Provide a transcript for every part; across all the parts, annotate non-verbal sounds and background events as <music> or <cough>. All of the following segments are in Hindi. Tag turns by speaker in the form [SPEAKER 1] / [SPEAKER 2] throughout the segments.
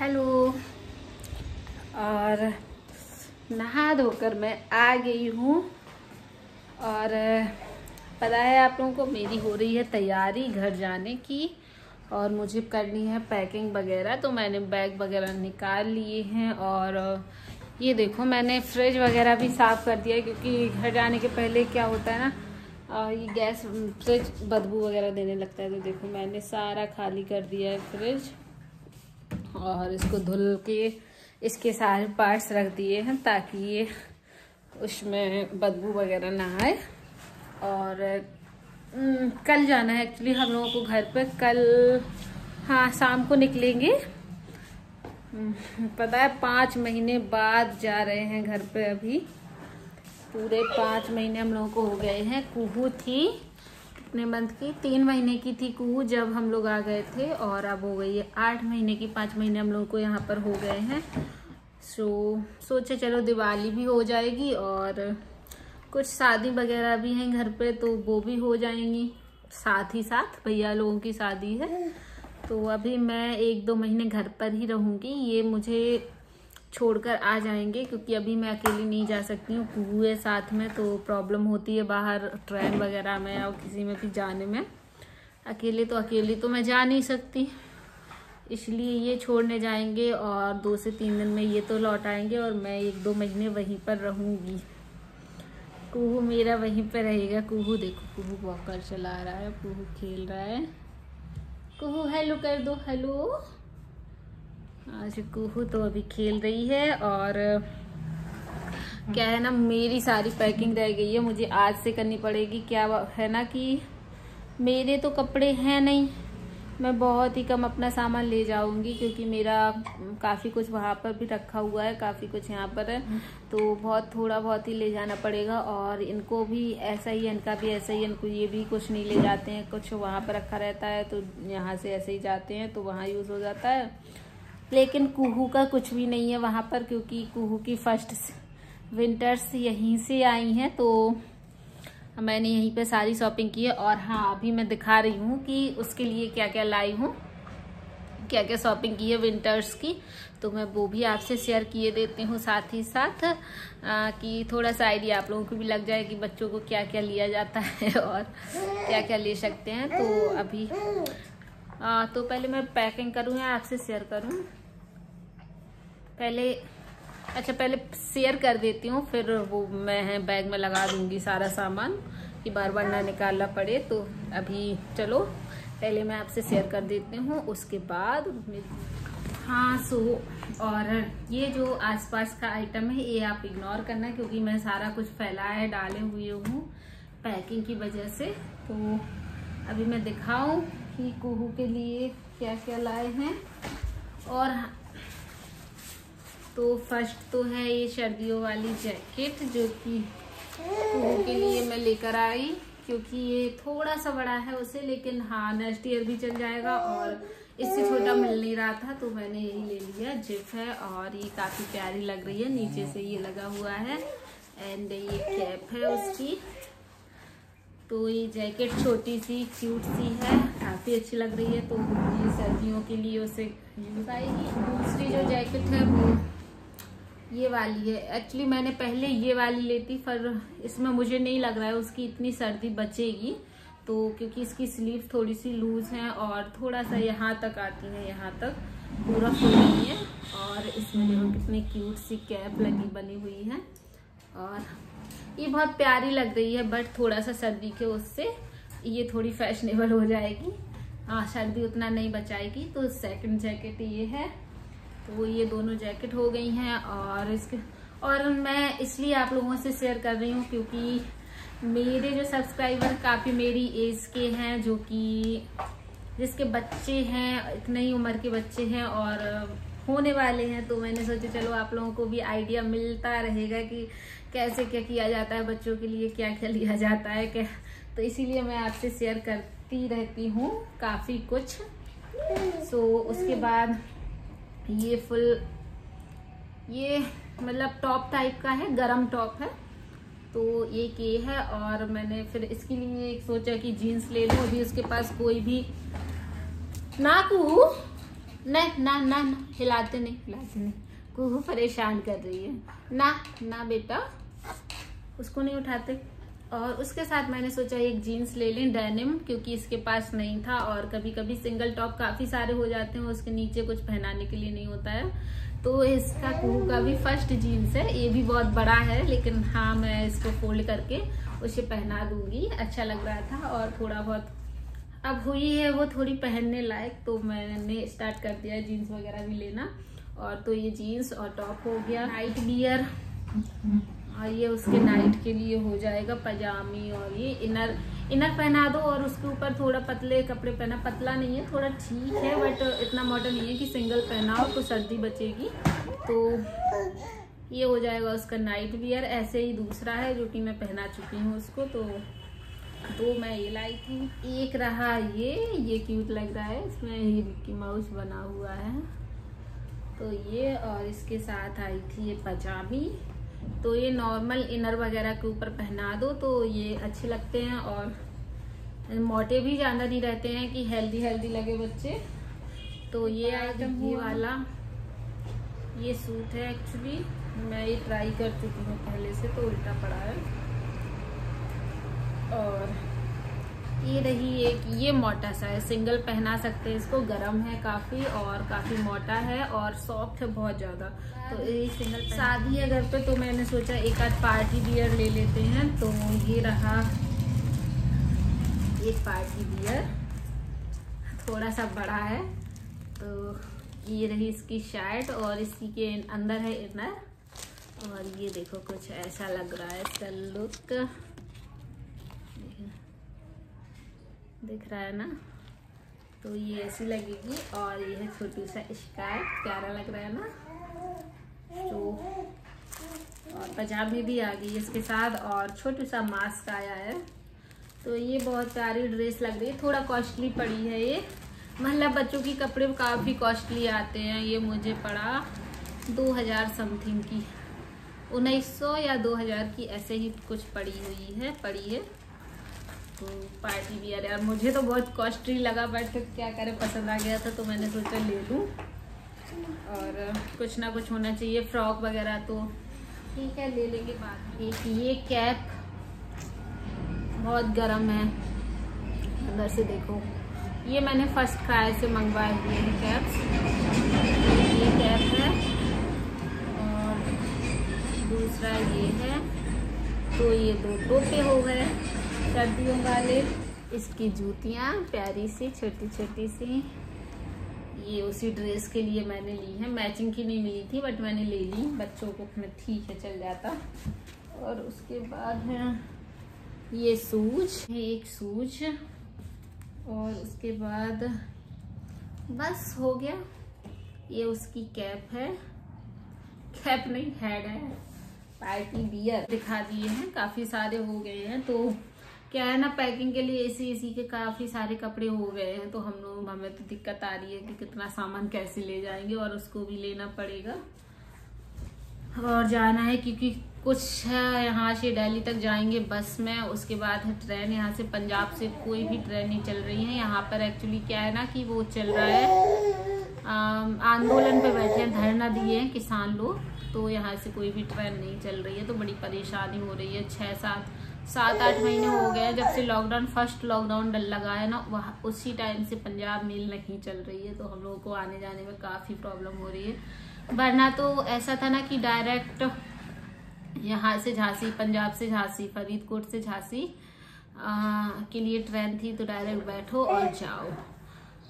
[SPEAKER 1] हेलो। और नहा धोकर मैं आ गई हूँ। और पता है आप लोगों को, मेरी हो रही है तैयारी घर जाने की। और मुझे करनी है पैकिंग वगैरह तो मैंने बैग वगैरह निकाल लिए हैं। और ये देखो, मैंने फ्रिज वगैरह भी साफ़ कर दिया क्योंकि घर जाने के पहले क्या होता है ना ये गैस, फ्रिज बदबू वगैरह देने लगता है। तो देखो, मैंने सारा खाली कर दिया है फ्रिज। और इसको धुल के इसके सारे पार्ट्स रख दिए हैं ताकि ये उसमें बदबू वगैरह ना आए। और कल जाना है एक्चुअली हम लोगों को घर पे कल हाँ शाम को निकलेंगे। पता है पाँच महीने बाद जा रहे हैं घर पे अभी। पूरे पाँच महीने हम लोगों को हो गए हैं, कुहू थी। कितने मंथ की? तीन महीने की थी कुहू जब हम लोग आ गए थे और अब हो गई है आठ महीने की, पाँच महीने हम लोगों को यहाँ पर हो गए हैं। सो सोचे चलो दिवाली भी हो जाएगी और कुछ शादी वगैरह भी हैं घर पे तो वो भी हो जाएँगी। साथ ही साथ, भैया लोगों की शादी है। तो अभी मैं एक दो महीने घर पर ही रहूँगी। ये मुझे छोड़कर आ जाएँगे, क्योंकि अभी मैं अकेली नहीं जा सकती हूँ। कुहू है साथ में तो प्रॉब्लम होती है बाहर ट्रेन वगैरह में या किसी में भी जाने में। अकेले तो अकेले तो मैं जा नहीं सकती। इसलिए ये छोड़ने जाएँगे और दो से तीन दिन में ये तो लौट आएँगे और मैं एक दो महीने वहीं पर रहूँगी। कुहू मेरा वहीं पर रहेगा। कुहू देखो, कुहू वॉकर चला रहा है, कुहू खेल रहा है। कुहू हेलो कर दो हेलो कुहू तो अभी खेल रही है और क्या है ना, मेरी सारी पैकिंग रह गई है, मुझे आज से करनी पड़ेगी। क्या है ना कि मेरे तो कपड़े हैं नहीं, मैं बहुत ही कम अपना सामान ले जाऊँगी, क्योंकि मेरा काफ़ी कुछ वहाँ पर भी रखा हुआ है, काफ़ी कुछ यहाँ पर है तो बहुत, थोड़ा बहुत ही ले जाना पड़ेगा, और इनको भी ऐसा ही इनका भी ऐसा ही, इनको ये भी कुछ नहीं ले जाते हैं, कुछ वहाँ पर रखा रहता है तो यहाँ से ऐसे ही जाते हैं तो वहाँ यूज़ हो जाता है। लेकिन कुहू का कुछ भी नहीं है वहाँ पर क्योंकि कुहू की फ़र्स्ट विंटर्स यहीं से आई हैं तो मैंने यहीं पे सारी शॉपिंग की है। और हाँ अभी मैं दिखा रही हूँ कि उसके लिए क्या क्या लाई हूँ क्या क्या शॉपिंग की है विंटर्स की। तो मैं वो भी आपसे शेयर किए देती हूँ साथ ही साथ आ, कि थोड़ा सा आइडिया आप लोगों को भी लग जाए कि बच्चों को क्या क्या लिया जाता है <laughs> और क्या क्या ले सकते हैं। तो अभी आ, तो पहले मैं पैकिंग करूँ या आपसे शेयर करूँ? पहले अच्छा पहले शेयर कर देती हूँ, फिर वो मैं बैग में लगा दूँगी सारा सामान कि बार बार ना निकालना पड़े तो अभी चलो, पहले मैं आपसे शेयर कर देती हूँ, उसके बाद हाँ सो, और ये जो आसपास का आइटम है, ये आप इग्नोर करना, क्योंकि मैं सारा कुछ फैलाए, डाले हुए हूँ पैकिंग की वजह से। तो अभी मैं दिखाऊँ कि कुहू के लिए क्या क्या लाए हैं। और तो फ़र्स्ट तो है ये सर्दियों वाली जैकेट जो कि के लिए मैं लेकर आई, क्योंकि ये थोड़ा सा बड़ा है उसे, लेकिन हाँ नेक्स्ट ईयर भी चल जाएगा और इससे छोटा मिल नहीं रहा था तो मैंने यही ले लिया, जिप है और ये काफ़ी प्यारी लग रही है, नीचे से ये लगा हुआ है एंड ये कैप है उसकी। तो ये जैकेट छोटी सी क्यूट सी है, काफ़ी अच्छी लग रही है तो ये सर्दियों के लिए उसे यूज़ आएगी दूसरी जो जैकेट है वो ये वाली है। एक्चुअली मैंने पहले ये वाली लेती पर इसमें मुझे नहीं लग रहा है उसकी इतनी सर्दी बचेगी। तो क्योंकि इसकी स्लीव थोड़ी सी लूज है और थोड़ा सा यहाँ तक आती है, यहाँ तक। पूरा फुल नहीं है और इसमें देखो कितनी क्यूट सी कैप लगी, बनी हुई है। और ये बहुत प्यारी लग रही है बट थोड़ा सा सर्दी के उससे ये थोड़ी फैशनेबल हो जाएगी। हाँ सर्दी उतना नहीं बचाएगी तो सेकंड जैकेट ये है। तो ये दोनों जैकेट हो गई हैं और इसके और मैं इसलिए आप लोगों से शेयर कर रही हूँ क्योंकि मेरे जो सब्सक्राइबर काफ़ी मेरी एज के हैं जो कि जिसके बच्चे हैं इतने ही उम्र के बच्चे हैं और होने वाले हैं तो मैंने सोचा चलो आप लोगों को भी आइडिया मिलता रहेगा कि कैसे क्या किया जाता है बच्चों के लिए क्या क्या लिया जाता है क्या तो इसीलिए मैं आपसे शेयर करती रहती हूँ काफ़ी कुछ। सो so, उसके बाद ये फुल ये मतलब टॉप टाइप का है, गरम टॉप है। तो ये है और मैंने फिर इसके लिए एक सोचा कि जीन्स ले लूँ। अभी उसके पास कोई भी नाकू नहीं ना ना ना, हिलाते नहीं हिलाते नहीं। कुहू परेशान कर रही है। ना ना बेटा, उसको नहीं उठाते। और उसके साथ मैंने सोचा एक जीन्स ले लें, डेनिम, क्योंकि इसके पास नहीं था और कभी कभी सिंगल टॉप काफ़ी सारे हो जाते हैं, उसके नीचे कुछ पहनाने के लिए नहीं होता है। तो इसका कुहू का भी फ़र्स्ट जीन्स है, ये भी बहुत बड़ा है, लेकिन हाँ मैं इसको फोल्ड करके उसे पहना दूँगी। अच्छा लग रहा था और थोड़ा बहुत अब हुई है वो थोड़ी पहनने लायक तो मैंने स्टार्ट कर दिया जीन्स वगैरह भी लेना। और तो ये जीन्स और टॉप हो गया। नाइट बियर और ये उसके नाइट के लिए हो जाएगा पजामी और ये इनर इनर पहना दो और उसके ऊपर थोड़ा पतले कपड़े पहना। पतला नहीं है, थोड़ा ठीक है बट इतना मॉडर्न नहीं है कि सिंगल पहनाओ तो सर्दी बचेगी। तो ये हो जाएगा उसका नाइट वियर ऐसे ही दूसरा है जो कि मैं पहना चुकी हूँ उसको। तो दो मैं ये लाई थी। एक रहा ये ये क्यूट लग रहा है। इसमें ये मिक्की माउस बना हुआ है। तो ये और इसके साथ आई थी ये पजामी। तो ये नॉर्मल इनर वगैरह के ऊपर पहना दो तो ये अच्छे लगते हैं और मोटे भी ज़्यादा नहीं रहते हैं कि हेल्दी हेल्दी लगे बच्चे। तो ये आइटम ये वाला ये सूट है एक्चुअली मैं ये ट्राई कर चुकी हूँ पहले से तो उल्टा पड़ा है। और ये रही एक ये मोटा सा है। सिंगल पहना सकते हैं इसको। गर्म है काफ़ी और काफ़ी मोटा है और सॉफ्ट है बहुत ज़्यादा। तो ये सिंगल शादी है घर पे तो मैंने सोचा एक आध पार्टी बियर ले लेते हैं। तो ये रहा एक पार्टी बियर थोड़ा सा बड़ा है। तो ये रही इसकी शर्ट और इसकी के अंदर है इनर और ये देखो कुछ ऐसा लग रहा है इसका लुक दिख रहा है ना? तो ये ऐसी लगेगी और ये है छोटी सा स्कार्ट प्यारा लग रहा है ना? तो और पजामी भी आ गई इसके साथ और छोटू सा मास्क आया है। तो ये बहुत प्यारी ड्रेस लग रही है, थोड़ा कॉस्टली पड़ी है ये। मतलब बच्चों की कपड़े काफ़ी कॉस्टली आते हैं, ये मुझे पड़ा दो हज़ार समथिंग की। उन्नीस सौ या दो हज़ार की ऐसे ही कुछ पड़ी हुई है, पड़ी है। तो पार्टी वियर यार मुझे तो बहुत कॉस्टली लगा बट क्या करें, पसंद आ गया था तो मैंने सोचा ले लूँ। और कुछ ना कुछ होना चाहिए, फ्रॉक वगैरह तो ठीक है, ले लेंगे बाद एक ये कैप बहुत गर्म है, अंदर से देखो। ये मैंने फ़र्स्ट क्राई से मंगवाए हुए हैं कैप्स ये कैप है और दूसरा ये है तो ये दो टोपे हो गए। सर्दियों वाले। इसकी जूतियाँ प्यारी सी, छोटी छोटी सी। ये उसी ड्रेस के लिए मैंने ली है। मैचिंग की नहीं मिली थी बट मैंने ले ली। बच्चों को मैं ठीक है, चल जाता। और उसके बाद है, ये सूज एक सूज। और उसके बाद बस हो गया। ये उसकी कैप है। कैप नहीं हेड है। पार्टी बियर दिखा दिए हैं। काफ़ी सारे हो गए हैं तो क्या है ना, पैकिंग के लिए इसी इसी के काफ़ी सारे कपड़े हो गए हैं तो हम लोग, हमें तो दिक्कत आ रही है कि कितना सामान कैसे ले जाएँगे और उसको भी लेना पड़ेगा। और जाना है, क्योंकि कुछ यहाँ से दिल्ली तक जाएँगे बस में, उसके बाद है ट्रेन, यहाँ से पंजाब से कोई भी ट्रेन नहीं चल रही है। यहाँ पर एक्चुअली क्या है ना कि वो चल रहा है आंदोलन पे बैठे हैं, धरना दिए हैं किसान लोग तो यहाँ से कोई भी ट्रेन नहीं चल रही है तो बड़ी परेशानी हो रही है। छः सात सात आठ महीने हो गए जब से लॉकडाउन फ़र्स्ट लॉकडाउन डल लगा है ना, वह उसी टाइम से पंजाब मेल नहीं चल रही है तो हम लोगों को आने जाने में काफ़ी प्रॉब्लम हो रही है। वरना तो ऐसा था ना कि डायरेक्ट यहाँ से झांसी, पंजाब से झांसी, फरीदकोट से झांसी के लिए ट्रेन थी तो डायरेक्ट बैठो और जाओ।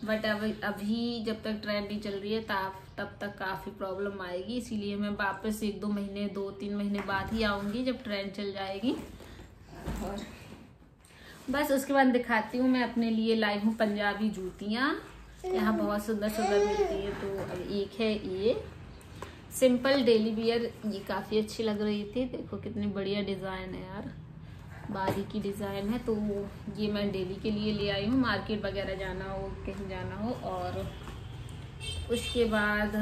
[SPEAKER 1] बट अब अभी जब तक ट्रेन नहीं चल रही है, तब तब तक काफ़ी प्रॉब्लम आएगी, इसीलिए मैं वापस एक दो महीने, दो तीन महीने बाद ही आऊँगी जब ट्रेन चल जाएगी। और बस उसके बाद दिखाती हूँ मैं अपने लिए लाई हूँ पंजाबी जूतियाँ। यहाँ बहुत सुंदर सुंदर मिलती है तो अब एक है ये। सिंपल डेली वियर, ये काफ़ी अच्छी लग रही थी। देखो कितनी बढ़िया डिज़ाइन है यार। बारी की डिज़ाइन है तो ये मैं डेली के लिए ले आई हूँ। मार्केट वगैरह जाना हो, कहीं जाना हो, और उसके बाद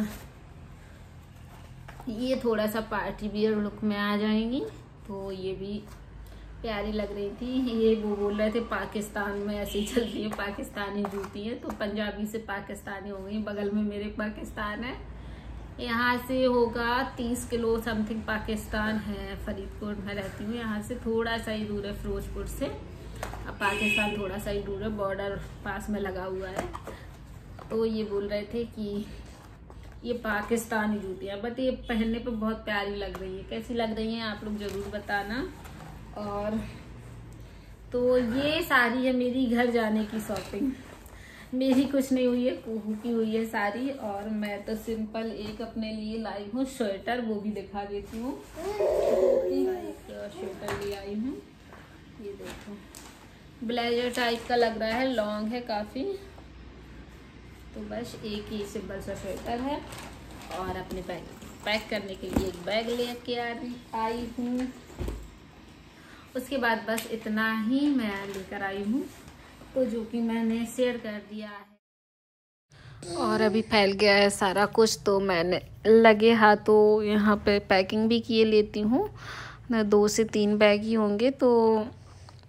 [SPEAKER 1] ये थोड़ा सा पार्टी वियर लुक में आ जाएँगी। तो ये भी प्यारी लग रही थी। ये वो बोल रहे थे, पाकिस्तान में ऐसी चलती है, पाकिस्तानी जूती है। तो पंजाबी से पाकिस्तानी हो गई। बगल में मेरे पाकिस्तान है। यहाँ से होगा तीस किलो समथिंग पाकिस्तान है फरीदकोट में रहती हूँ। यहाँ से थोड़ा सा ही दूर है, फिरोजपुर से। अब पाकिस्तान थोड़ा सा ही दूर है बॉर्डर पास में लगा हुआ है। तो ये बोल रहे थे कि ये पाकिस्तानी जूतियाँ बट ये पहनने पर बहुत प्यारी लग रही है। कैसी लग रही हैं आप लोग ज़रूर बताना। और तो ये सारी है मेरी घर जाने की शॉपिंग मेरी कुछ नहीं हुई है कुहू की हुई है सारी और मैं तो सिंपल एक अपने लिए लाई हूँ स्वेटर वो भी दिखा देती हूँ। स्वेटर ले आई हूँ, ये देखो। ब्लेजर टाइप का लग रहा है लॉन्ग है काफ़ी। तो बस एक ही सिंपल सा स्वेटर है और अपने बैग पैक करने के लिए एक बैग लेके आ रही आई हूँ। उसके बाद बस इतना ही मैं लेकर आई हूँ तो जो कि मैंने शेयर कर दिया है। और अभी फैल गया है सारा कुछ तो मैंने लगे हाथों यहाँ पे पैकिंग भी किए लेती हूँ। दो से तीन बैग ही होंगे तो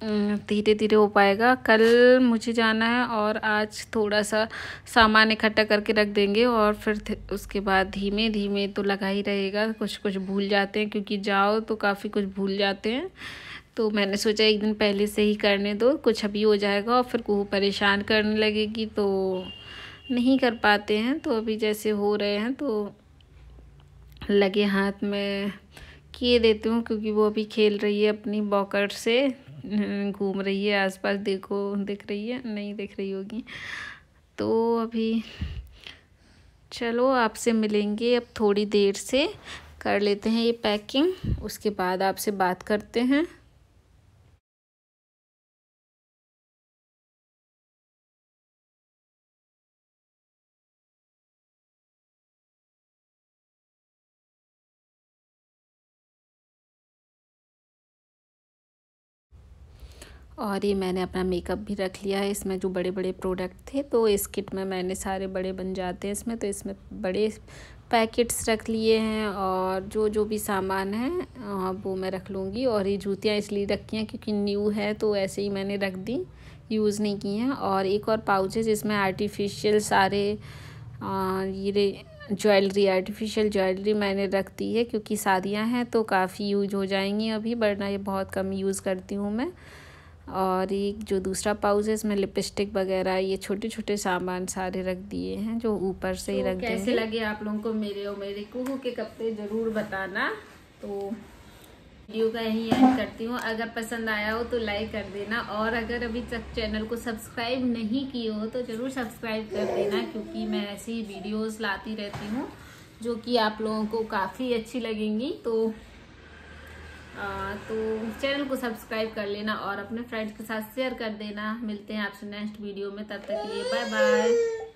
[SPEAKER 1] धीरे धीरे हो पाएगा। कल मुझे जाना है और आज थोड़ा सा सामान इकट्ठा करके रख देंगे और फिर उसके बाद धीमे धीमे तो लगा ही रहेगा। कुछ कुछ भूल जाते हैं, क्योंकि जाओ तो काफ़ी कुछ भूल जाते हैं। तो मैंने सोचा एक दिन पहले से ही करने दो, कुछ अभी हो जाएगा और फिर को परेशान करने लगेगी तो नहीं कर पाते हैं। तो अभी जैसे हो रहे हैं तो लगे हाथ में किए देती हूँ, क्योंकि वो अभी खेल रही है अपनी बॉकर से। घूम रही है, आसपास देखो, दिख रही है? नहीं दिख रही होगी। तो अभी चलो, आपसे मिलेंगे अब थोड़ी देर से, कर लेते हैं ये पैकिंग, उसके बाद आपसे बात करते हैं। और ये मैंने अपना मेकअप भी रख लिया है। इसमें जो बड़े बड़े प्रोडक्ट थे तो इस किट में मैंने सारे बड़े बन जाते हैं इसमें। तो इसमें बड़े पैकेट्स रख लिए हैं और जो जो भी सामान है वो मैं रख लूँगी। और ये जूतियाँ इसलिए रखी हैं क्योंकि न्यू है तो ऐसे ही मैंने रख दी। यूज़ नहीं की हैं। और एक और पाउच है जिसमें आर्टिफिशियल सारे ये ज्वेलरी आर्टिफिशियल ज्वेलरी मैंने रख दी है क्योंकि शादियाँ हैं तो काफ़ी यूज़ हो जाएँगी अभी, वरना ये बहुत कम यूज़ करती हूँ मैं। और एक जो दूसरा पाउच है इसमें लिपस्टिक वगैरह ये छोटे छोटे सामान सारे रख दिए हैं जो ऊपर से ही तो रख कैसे लगे आप लोगों को मेरे और मेरे कुहू के कपड़े ज़रूर बताना। तो वीडियो का यही एंड करती हूँ। अगर पसंद आया हो तो लाइक कर देना और अगर अभी तक चैनल को सब्सक्राइब नहीं किए हो तो ज़रूर सब्सक्राइब कर देना क्योंकि मैं ऐसी वीडियोस लाती रहती हूँ जो कि आप लोगों को काफ़ी अच्छी लगेंगी। तो तो चैनल को सब्सक्राइब कर लेना और अपने फ्रेंड्स के साथ शेयर कर देना। मिलते हैं आपसे नेक्स्ट वीडियो में। तब तक के लिए बाय बाय